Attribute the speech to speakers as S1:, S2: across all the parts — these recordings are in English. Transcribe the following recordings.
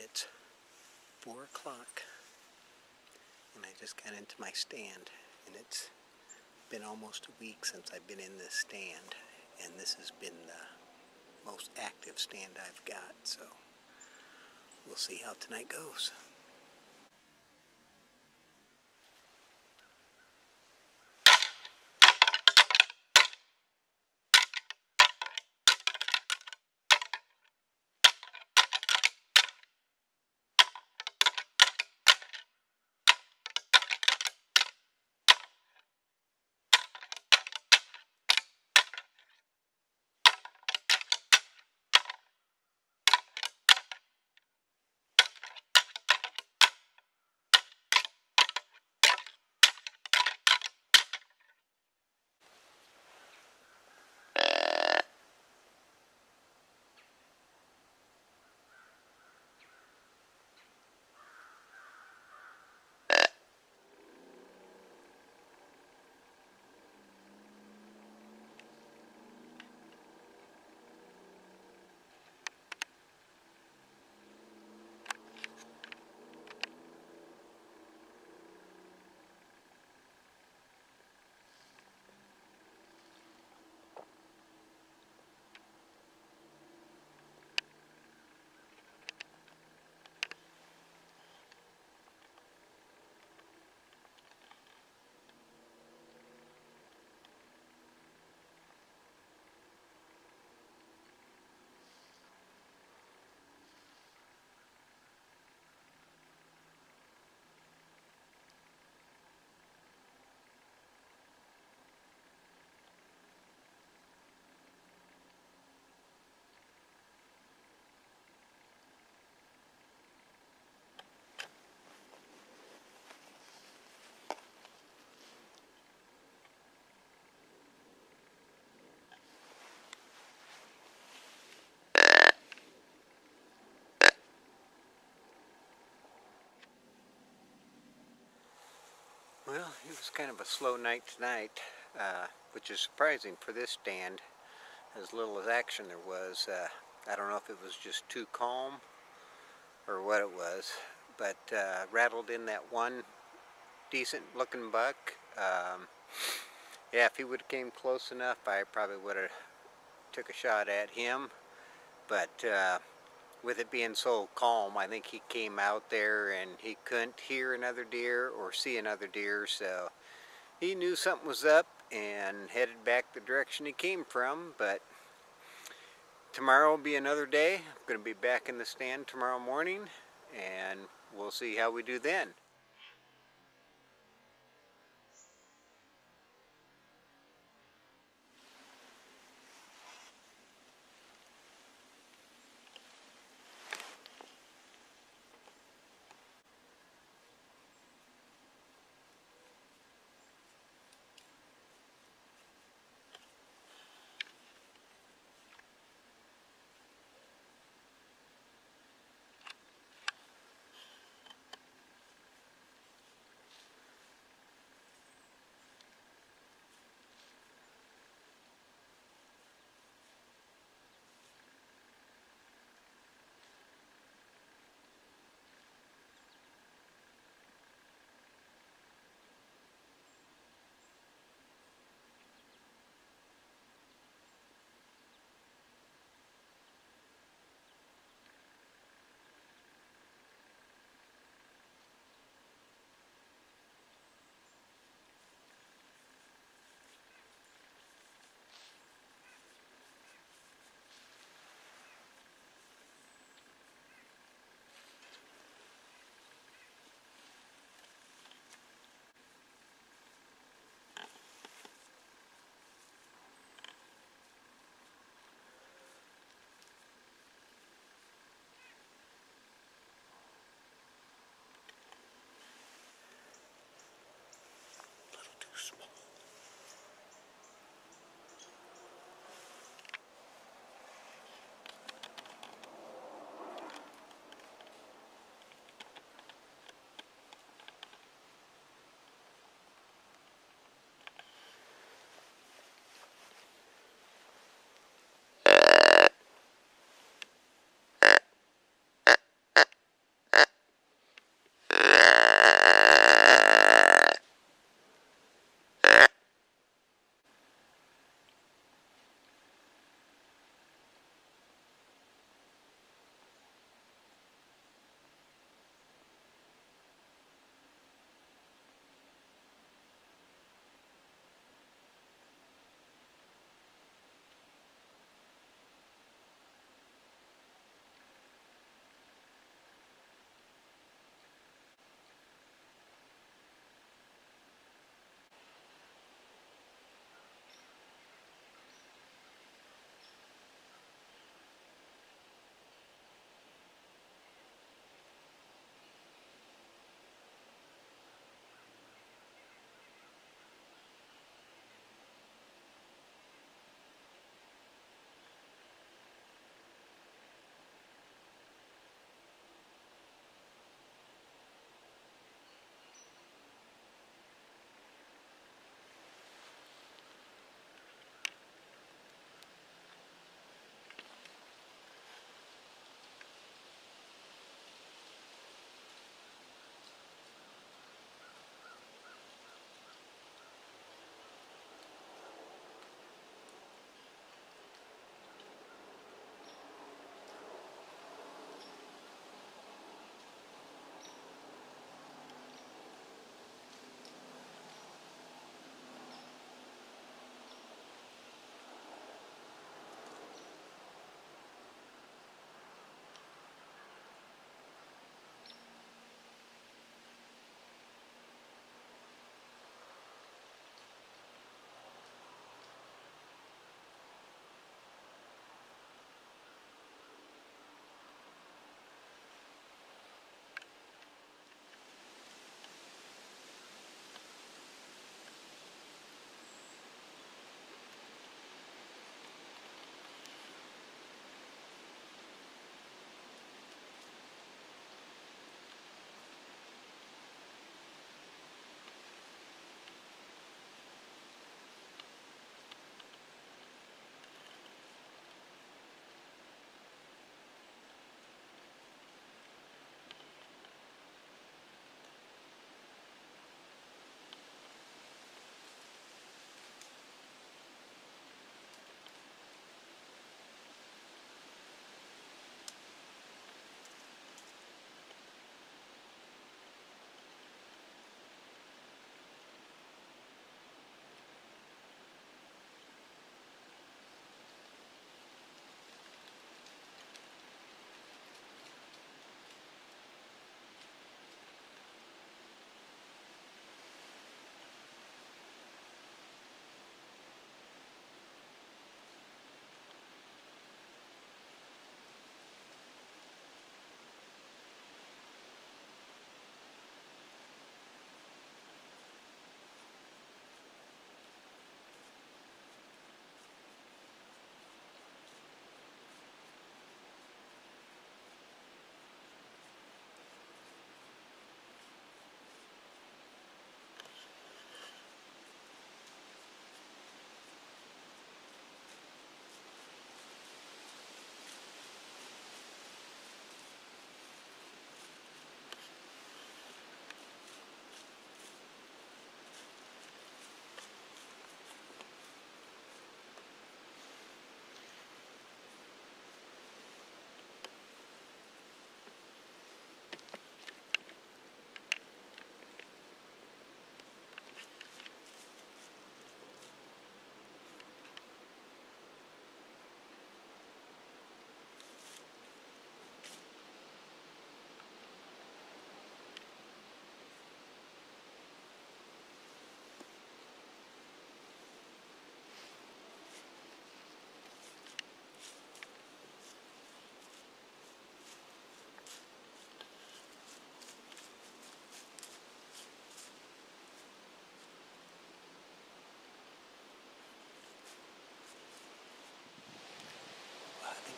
S1: it's 4 o'clock and I just got into my stand and it's been almost a week since I've been in this stand and this has been the most active stand I've got so we'll see how tonight goes. Well, it was kind of a slow night tonight, uh, which is surprising for this stand. As little as action there was. Uh, I don't know if it was just too calm or what it was, but uh, rattled in that one decent looking buck. Um, yeah, if he would have came close enough, I probably would have took a shot at him. But uh, with it being so calm, I think he came out there and he couldn't hear another deer or see another deer, so he knew something was up and headed back the direction he came from, but tomorrow will be another day. I'm going to be back in the stand tomorrow morning, and we'll see how we do then.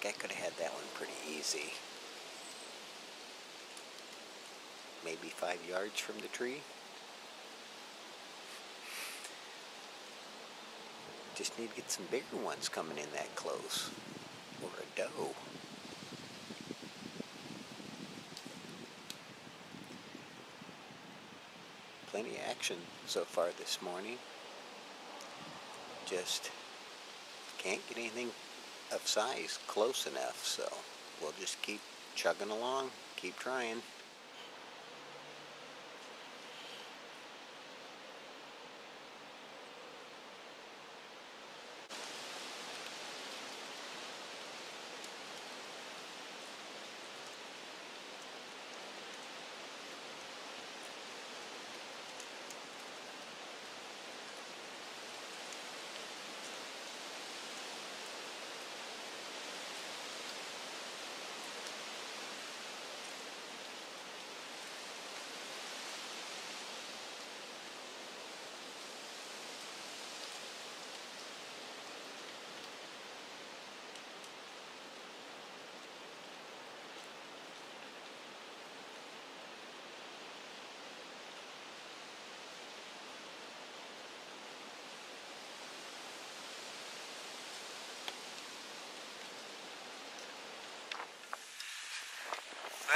S1: I could have had that one pretty easy. Maybe five yards from the tree. Just need to get some bigger ones coming in that close. Or a doe. Plenty of action so far this morning. Just can't get anything of size close enough, so we'll just keep chugging along, keep trying.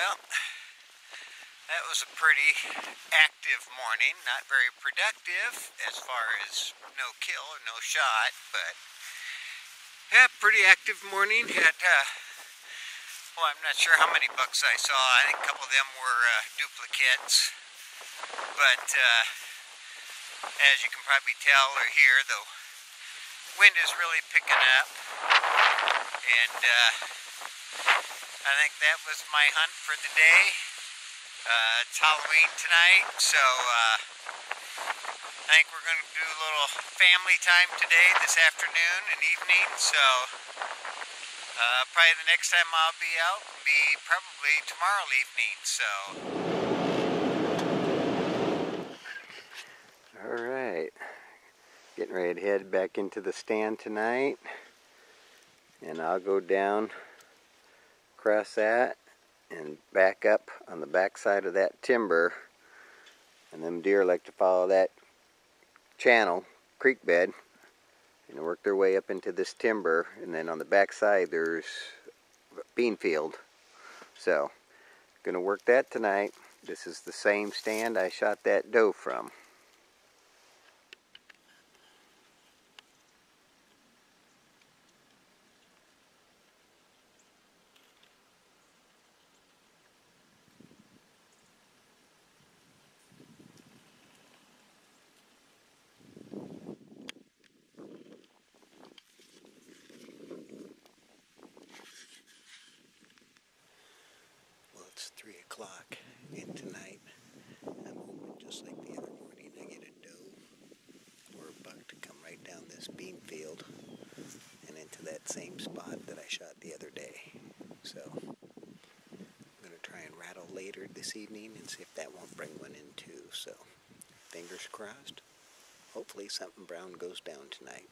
S1: Well, that was a pretty active morning. Not very productive as far as no kill or no shot, but yeah, pretty active morning. Had, uh, well, I'm not sure how many bucks I saw. I think a couple of them were uh, duplicates. But uh, as you can probably tell or hear, the wind is really picking up. And uh, I think that was my hunt for the day. Uh, it's Halloween tonight, so uh, I think we're going to do a little family time today, this afternoon and evening. So uh, probably the next time I'll be out will be probably tomorrow evening. So. All right, getting ready to head back into the stand tonight, and I'll go down across that and back up on the back side of that timber. And them deer like to follow that channel creek bed and work their way up into this timber. And then on the back side there's bean field. So gonna work that tonight. This is the same stand I shot that doe from it's 3 o'clock and tonight I'm hoping just like the other morning I get a doe or a buck to come right down this bean field and into that same spot that I shot the other day. So I'm going to try and rattle later this evening and see if that won't bring one in too. So fingers crossed. Hopefully something brown goes down tonight.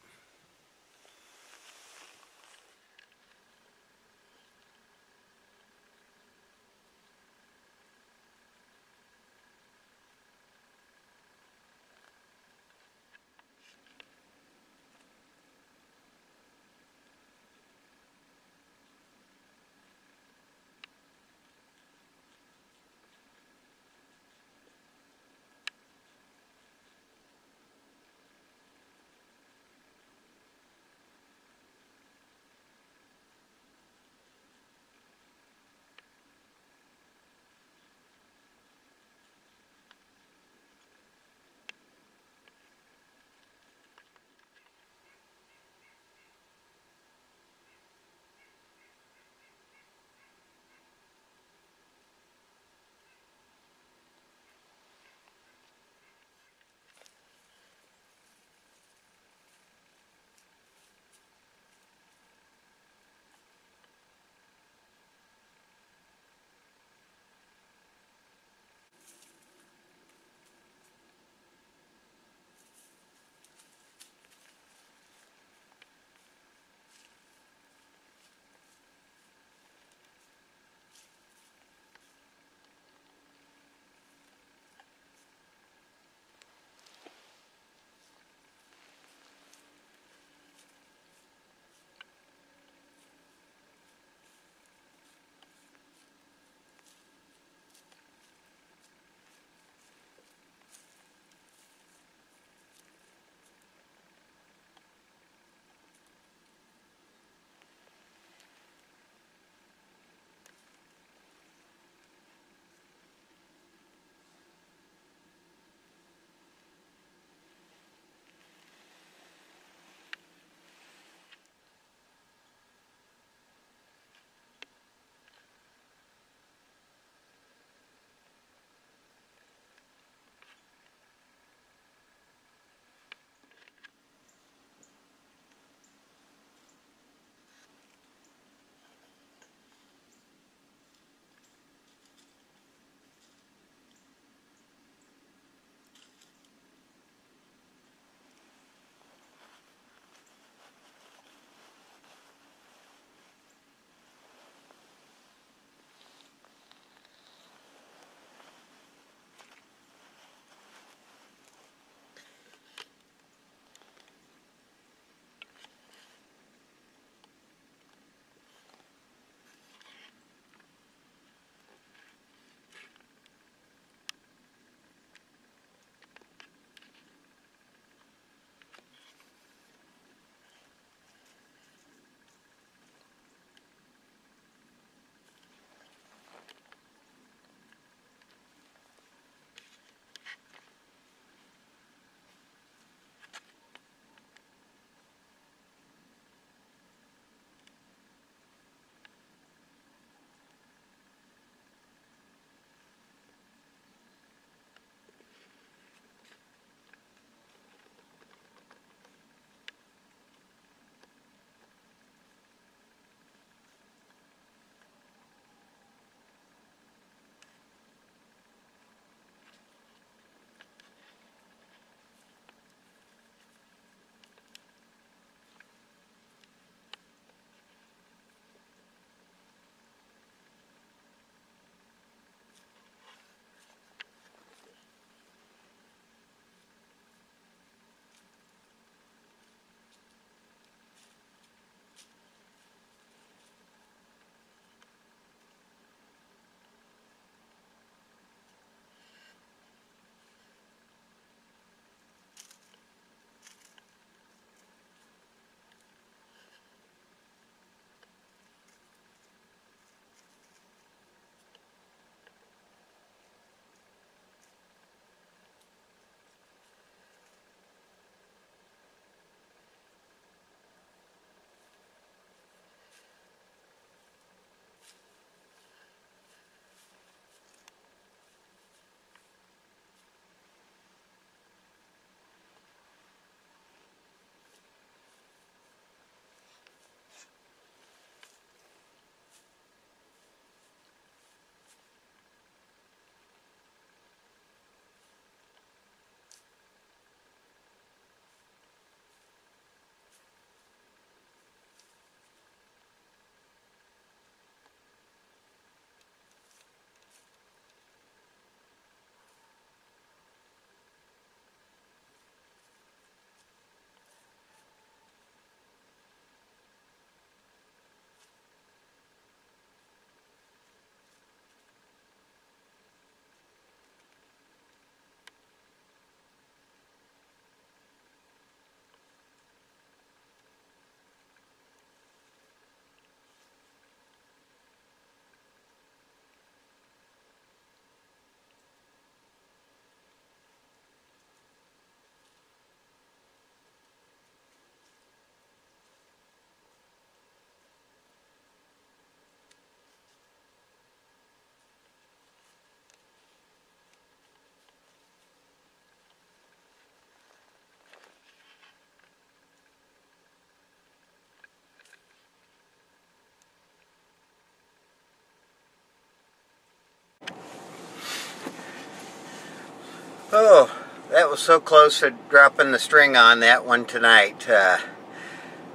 S1: Oh, that was so close to dropping the string on that one tonight. Uh,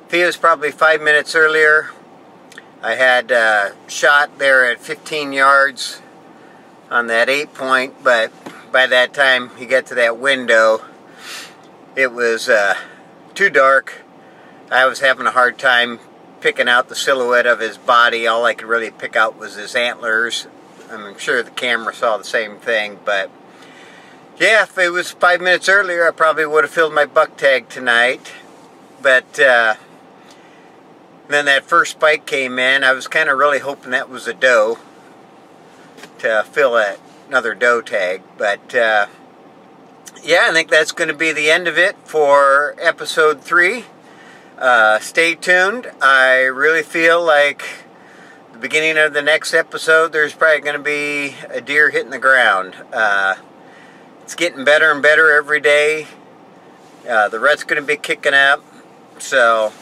S1: was probably five minutes earlier, I had uh, shot there at 15 yards on that eight point, but by that time he got to that window, it was uh, too dark. I was having a hard time picking out the silhouette of his body. All I could really pick out was his antlers. I'm sure the camera saw the same thing, but yeah, if it was five minutes earlier, I probably would have filled my buck tag tonight. But uh, then that first spike came in. I was kind of really hoping that was a doe to fill that another doe tag. But uh, yeah, I think that's going to be the end of it for episode three. Uh, stay tuned. I really feel like the beginning of the next episode, there's probably going to be a deer hitting the ground. Uh, it's getting better and better every day. Uh, the rut's going to be kicking up. So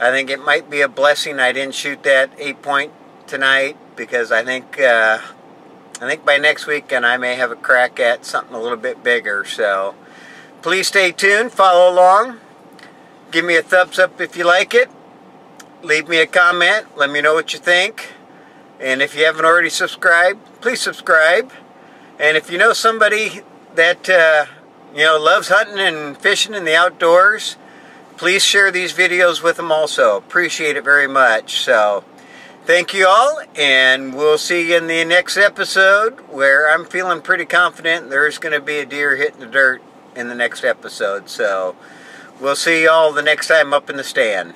S1: I think it might be a blessing I didn't shoot that eight point tonight because I think uh, I think by next week and I may have a crack at something a little bit bigger. So please stay tuned, follow along, give me a thumbs up if you like it, leave me a comment, let me know what you think, and if you haven't already subscribed, please subscribe. And if you know somebody that uh, you know loves hunting and fishing in the outdoors, please share these videos with them also. Appreciate it very much. So thank you all, and we'll see you in the next episode where I'm feeling pretty confident there's going to be a deer hitting the dirt in the next episode. So we'll see you all the next time up in the stand.